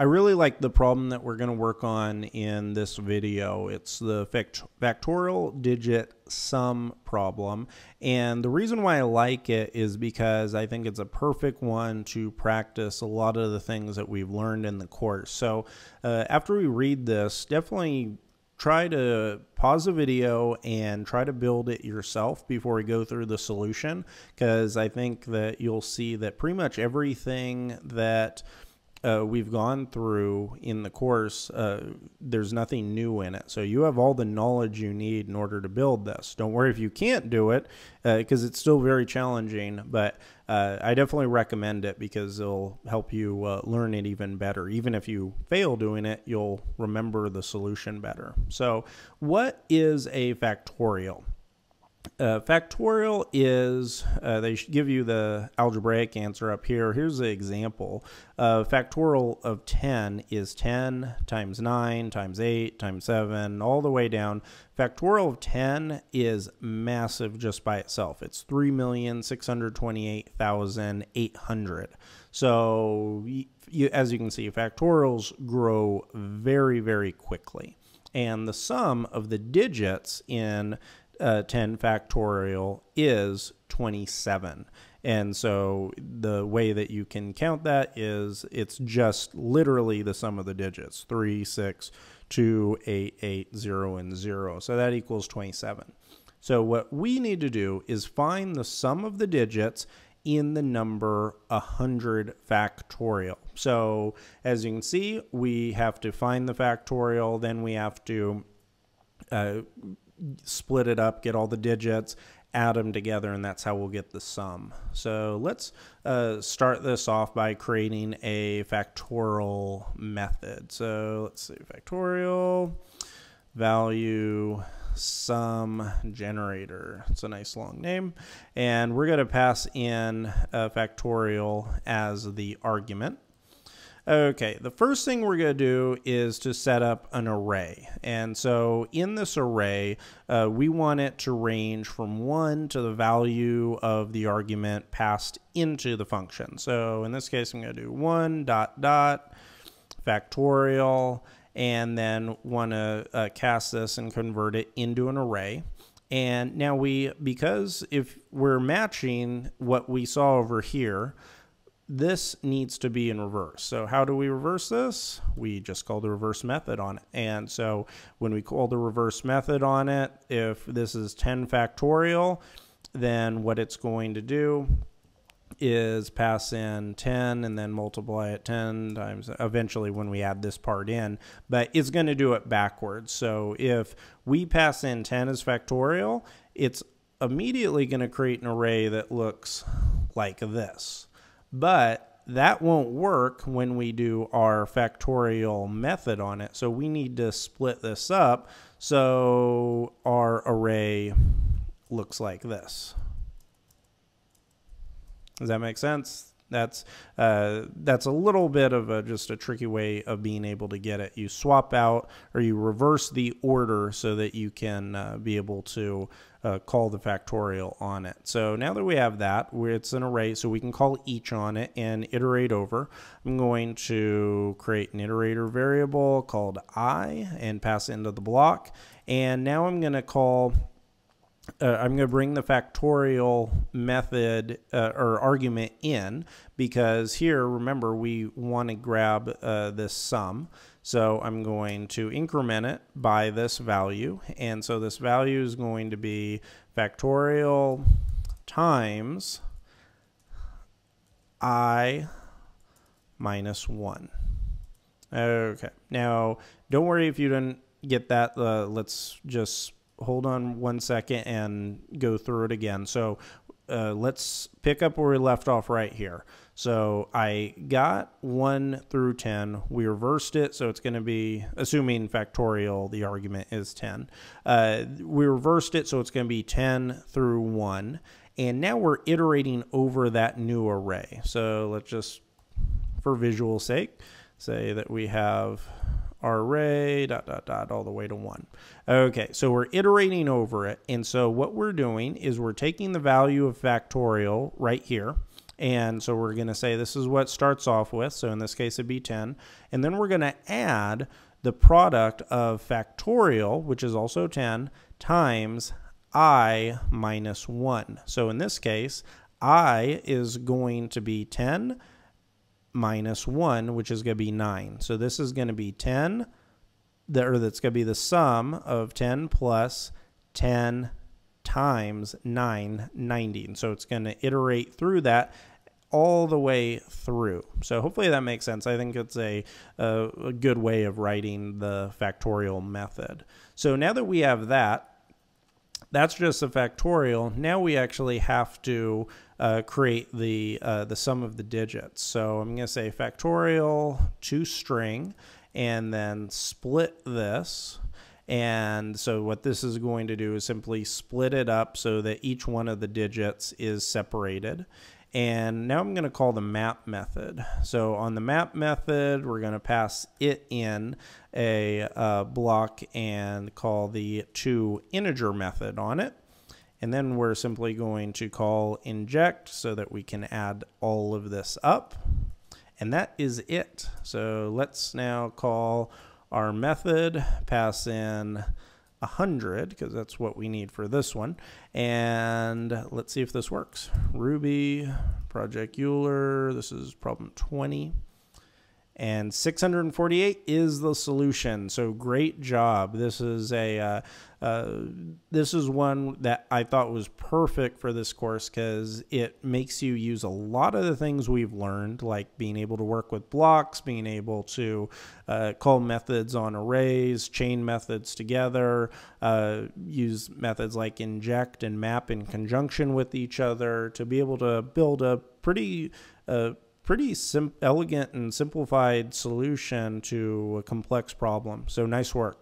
I really like the problem that we're going to work on in this video. It's the fact factorial digit sum problem. And the reason why I like it is because I think it's a perfect one to practice a lot of the things that we've learned in the course. So uh, after we read this, definitely try to pause the video and try to build it yourself before we go through the solution because I think that you'll see that pretty much everything that uh, we've gone through in the course, uh, there's nothing new in it. So you have all the knowledge you need in order to build this. Don't worry if you can't do it, because uh, it's still very challenging. But uh, I definitely recommend it because it'll help you uh, learn it even better. Even if you fail doing it, you'll remember the solution better. So, what is a factorial? Uh, factorial is, uh, they give you the algebraic answer up here. Here's the example. Uh, factorial of 10 is 10 times 9 times 8 times 7, all the way down. Factorial of 10 is massive just by itself. It's 3,628,800. So, you, as you can see, factorials grow very, very quickly. And the sum of the digits in uh, 10 factorial is 27. And so the way that you can count that is it's just literally the sum of the digits 3, 6, 2, 8, 8, 0, and 0. So that equals 27. So what we need to do is find the sum of the digits in the number 100 factorial. So as you can see, we have to find the factorial, then we have to uh, split it up, get all the digits, add them together, and that's how we'll get the sum. So let's uh, start this off by creating a factorial method. So let's see, factorial value sum generator. It's a nice long name. And we're going to pass in a factorial as the argument. Okay, the first thing we're going to do is to set up an array. And so in this array, uh, we want it to range from 1 to the value of the argument passed into the function. So in this case, I'm going to do 1 dot dot factorial and then want to uh, cast this and convert it into an array. And now we, because if we're matching what we saw over here, this needs to be in reverse. So how do we reverse this? We just call the reverse method on it. And so when we call the reverse method on it, if this is 10 factorial, then what it's going to do is pass in 10 and then multiply it 10 times eventually when we add this part in, but it's going to do it backwards. So if we pass in 10 as factorial, it's immediately going to create an array that looks like this. But that won't work when we do our factorial method on it. So we need to split this up so our array looks like this. Does that make sense? That's uh, that's a little bit of a, just a tricky way of being able to get it. You swap out or you reverse the order so that you can uh, be able to uh, call the factorial on it. So now that we have that, it's an array, so we can call each on it and iterate over. I'm going to create an iterator variable called i and pass it into the block. And now I'm going to call uh, I'm going to bring the factorial method uh, or argument in because here, remember, we want to grab uh, this sum. So I'm going to increment it by this value. And so this value is going to be factorial times i minus 1. Okay. Now, don't worry if you didn't get that. Uh, let's just hold on one second and go through it again. So uh, let's pick up where we left off right here. So I got 1 through 10. We reversed it, so it's going to be, assuming factorial, the argument is 10. Uh, we reversed it, so it's going to be 10 through 1. And now we're iterating over that new array. So let's just, for visual sake, say that we have array, dot, dot, dot, all the way to 1. Okay, so we're iterating over it. And so what we're doing is we're taking the value of factorial right here, And so we're going to say this is what starts off with. So in this case, it'd be 10. And then we're going to add the product of factorial, which is also 10, times i minus 1. So in this case, i is going to be 10 minus 1, which is going to be 9. So this is going to be 10, or that's going to be the sum of 10 plus 10 times 9, 90. And so it's going to iterate through that all the way through. So hopefully that makes sense. I think it's a, a, a, good way of writing the factorial method. So now that we have that, that's just a factorial. Now we actually have to uh, create the, uh, the sum of the digits. So I'm going to say factorial to string and then split this. And so what this is going to do is simply split it up so that each one of the digits is separated. And now I'm going to call the map method. So on the map method, we're going to pass it in a uh, block and call the to integer method on it. And then we're simply going to call inject so that we can add all of this up. And that is it. So let's now call our method, pass in 100 because that's what we need for this one. And let's see if this works. Ruby, Project Euler, this is problem 20. And 648 is the solution. So great job. This is a uh, uh, this is one that I thought was perfect for this course because it makes you use a lot of the things we've learned, like being able to work with blocks, being able to uh, call methods on arrays, chain methods together, uh, use methods like inject and map in conjunction with each other to be able to build a pretty uh, pretty sim- elegant and simplified solution to a complex problem. So nice work.